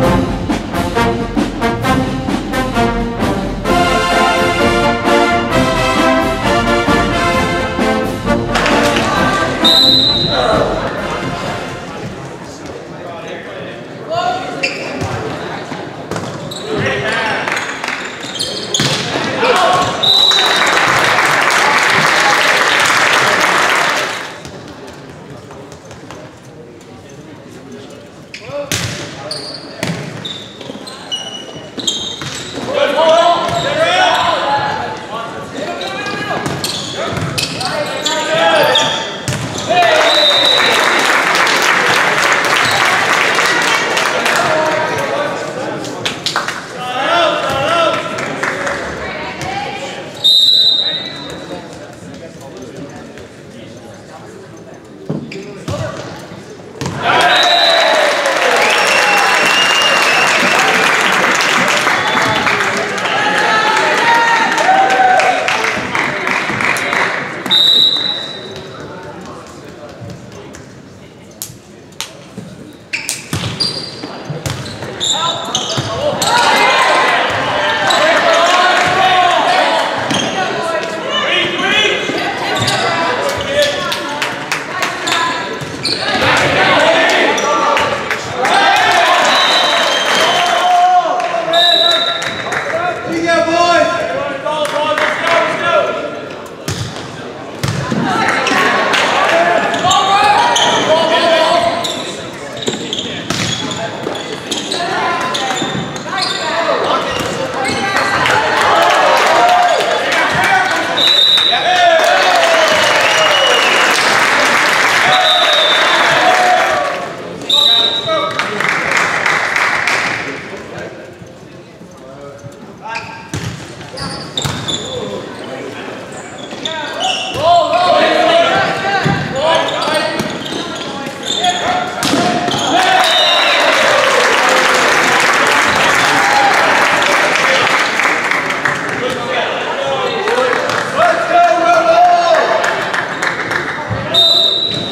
time. Good.